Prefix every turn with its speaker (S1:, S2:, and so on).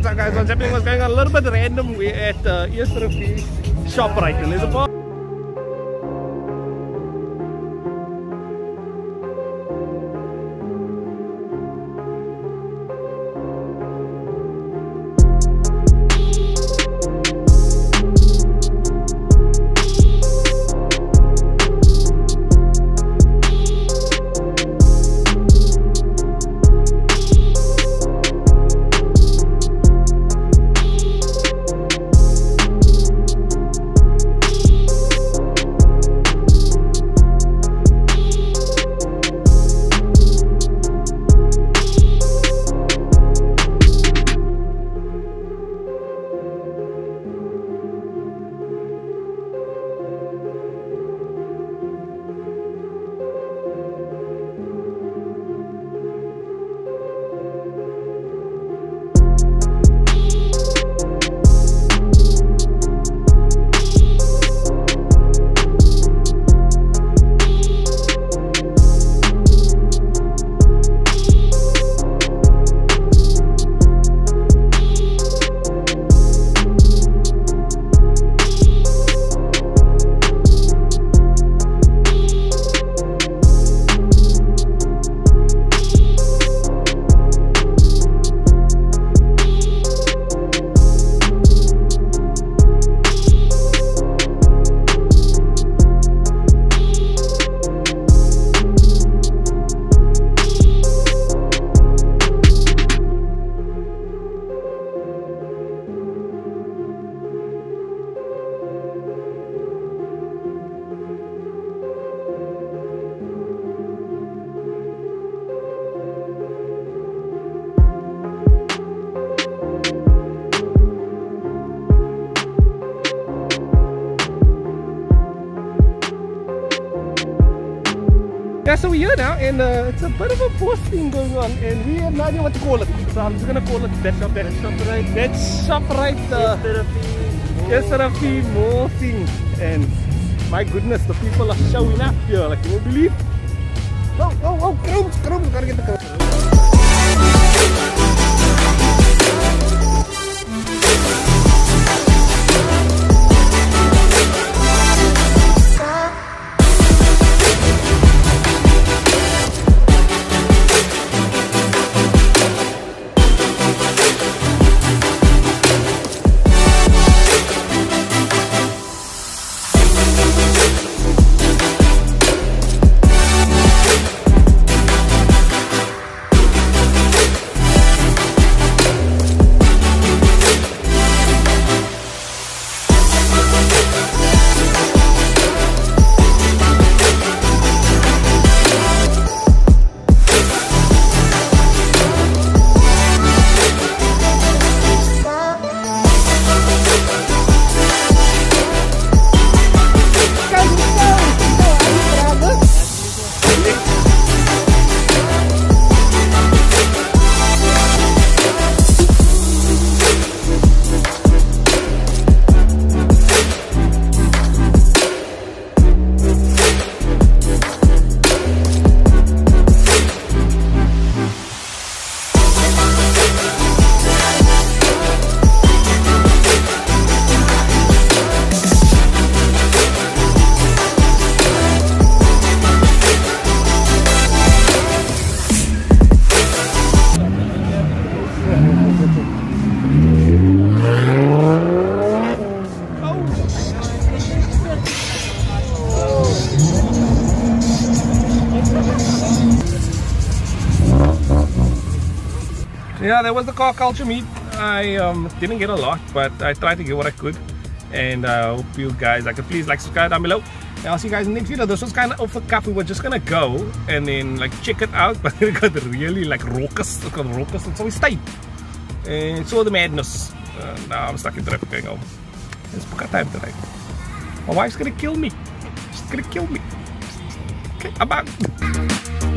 S1: what's up guys? What's happening? What's going on? A little bit random. We're at uh, Eerste shop right in Lisbon. Yeah, so we're now and uh, it's a bit of a post thing going on and we have no idea what to call it. So I'm just gonna call it that shop, that Shoprite, that Shoprite, uh, Yesterday more thing. And my goodness, the people are showing up here, like you won't believe. Oh, oh, oh, crumbs, crumbs, gotta get the crumbs. Yeah, that was the Kar Kulture meet. I um, didn't get a lot, but I tried to get what I could. And I uh, hope you guys like. Please like, subscribe down below. And I'll see you guys in the next video. This was kind of off the cuff. We were just gonna go and then like check it out, but it got really like raucous. It got raucous, and so we stayed and saw the madness. Uh, now I'm stuck in traffic going. It's Boeka time tonight. My wife's gonna kill me. She's gonna kill me. Okay, I'm out.